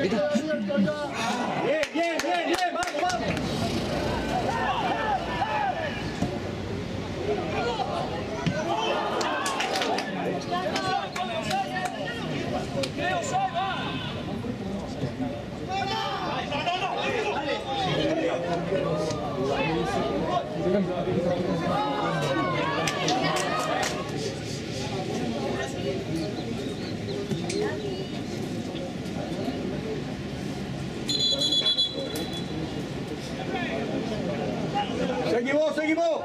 没事。耶耶耶耶，棒棒！没有帅哥。来，打打打！来，打打打！ぎもせぎも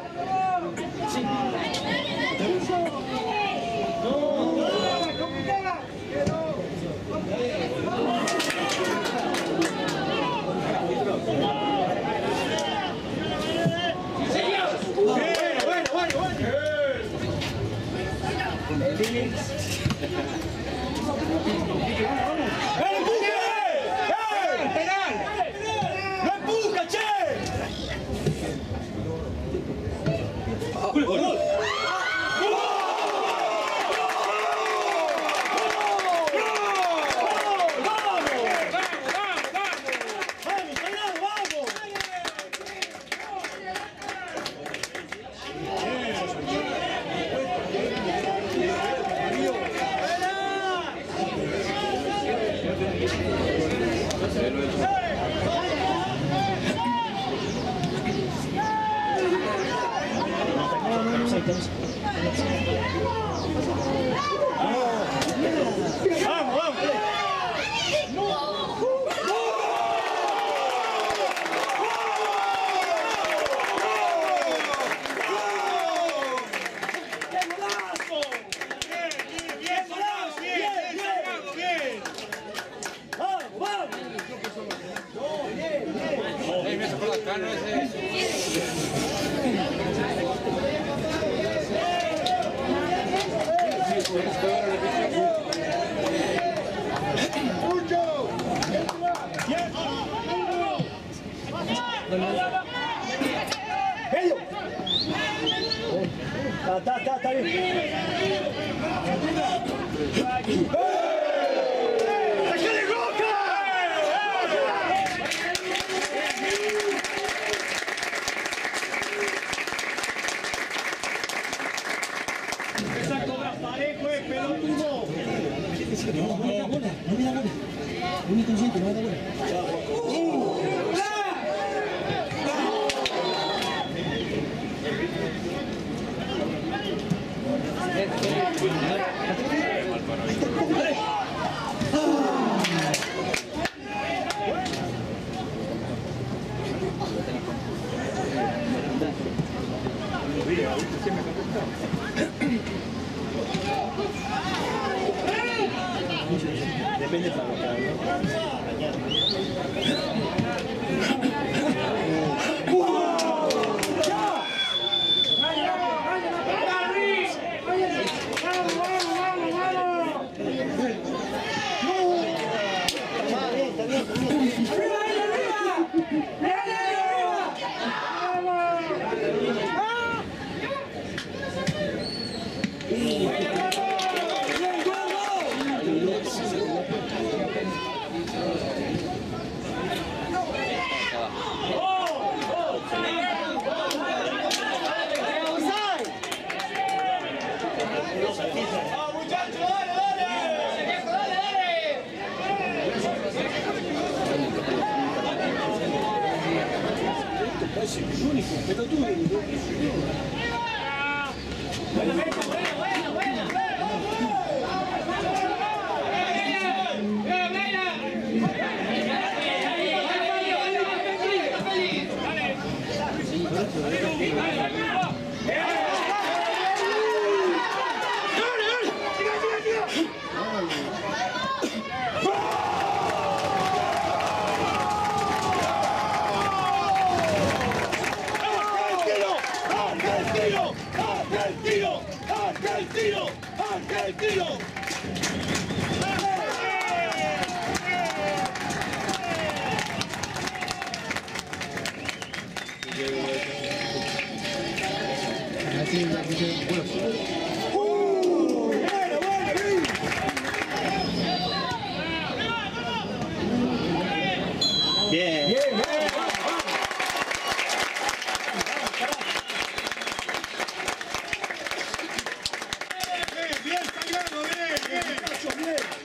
nosotros. ¡Vamos, vamos! ¡Medio! Está, está, está, está bien. ¡Sácale roca! Esa cobra parejo, es pelotudo. No, no me da bola, no me da bola. Un inconsciente, no me da bola. Depende para lo que ¡Argentino! ¡Argentino! ¡Argentino! ¡Argentino! Amen.